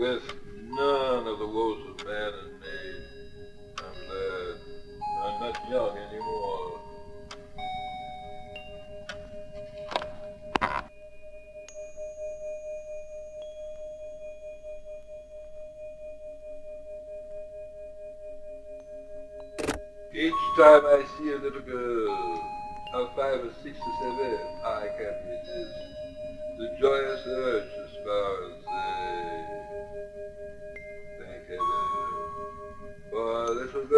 with none of the woes of man and maid, I'm glad I'm not young anymore. Each time I see a little girl of five or six or seven, I can't resist the joyous urge to spouse.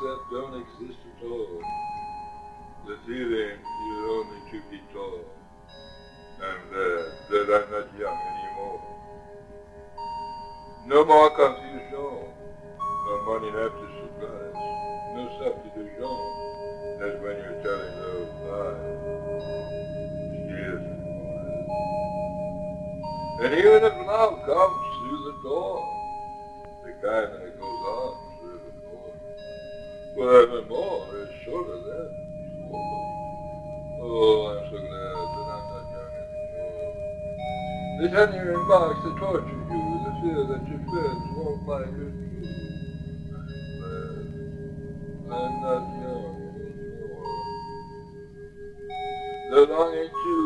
that don't exist at all. The feeling you're only two feet tall. And uh, that, that I'm not young anymore. No more confusion. No money left to surprise. No substitution. That's when you're telling those lies. Years and even if forevermore is shorter than before. Oh, I'm so glad that I'm not young anymore. The tender remarks that torture you, the fear that your friends won't like do. I'm I'm not young anymore. The longing to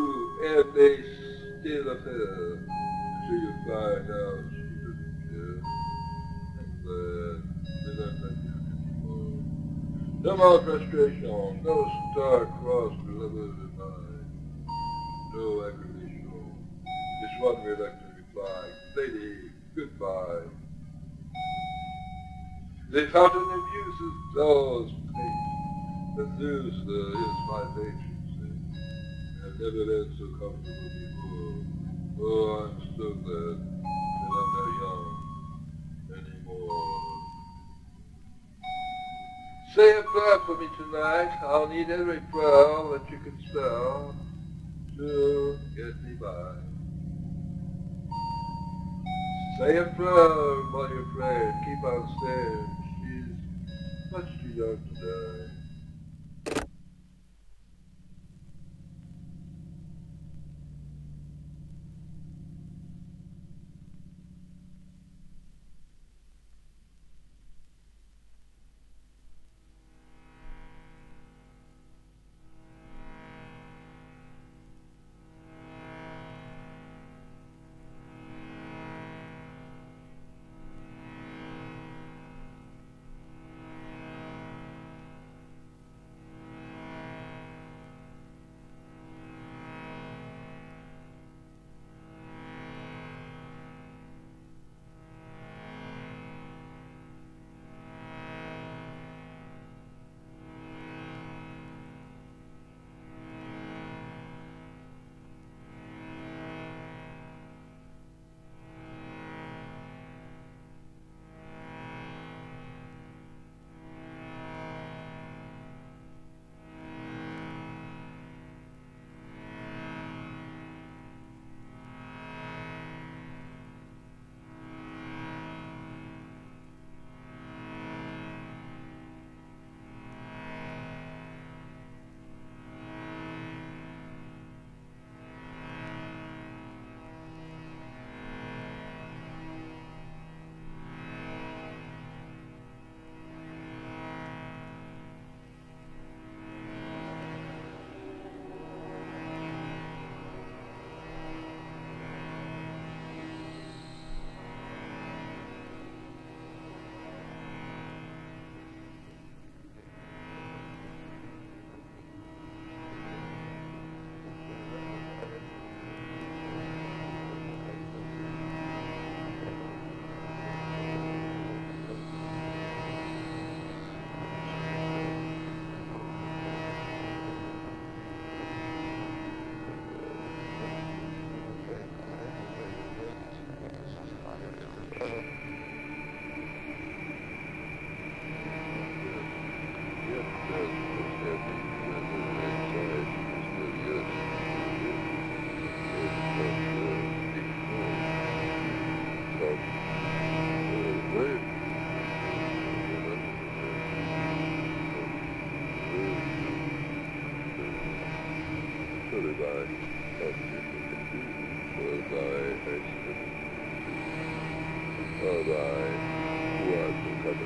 end a still affair until you find out she doesn't care. I'm glad that I'm not. No more frustration, no star-crossed lovers of no aggravation. Just one reluctant reply, lady, goodbye. The fountain of youth is the Zeus uh, is my saint. I've never been so comfortable before. Oh, I'm so glad Say a prayer for me tonight. I'll need every prayer that you can spell to get me by. Say a prayer while you're praying. Keep on staying. She's much too young to die.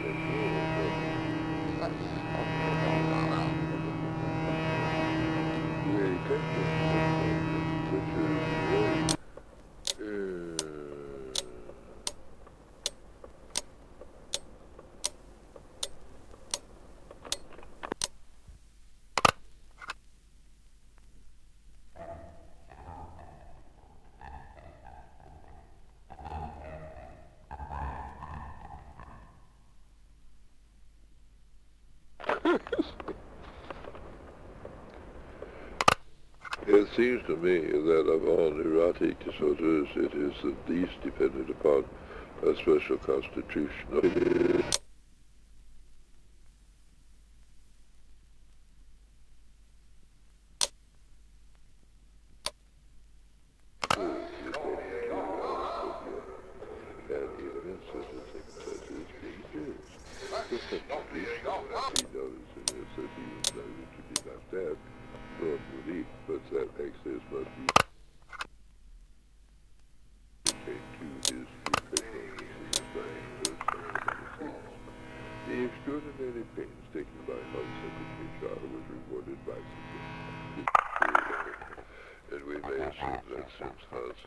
The covenant Really good, which is really, uh, It seems to me that of all neurotic disorders, it is the least dependent upon a special constitutional.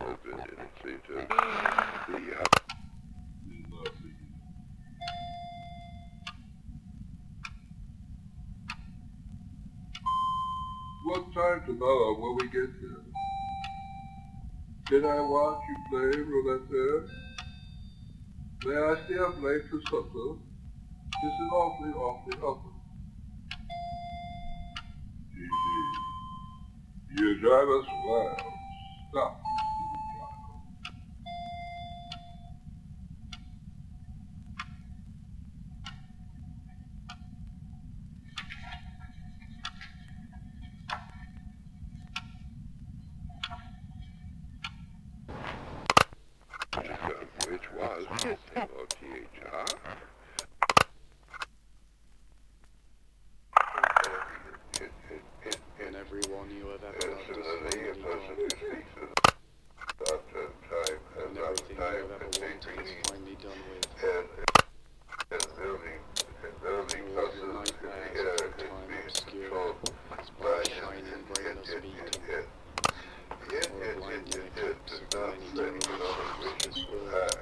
Since Hans had been initiated, the What time tomorrow will we get there? Can I watch you play roulette? May I stay up late for supper? This is awfully, awfully awful. You drive us wild. Stop. You have ever loved is finding God. And everything you have ever wanted is finally done with. And all your nightmares of the time obscure, as bright shining brainless beacon. Or a blinding eclipse of many generations of this world.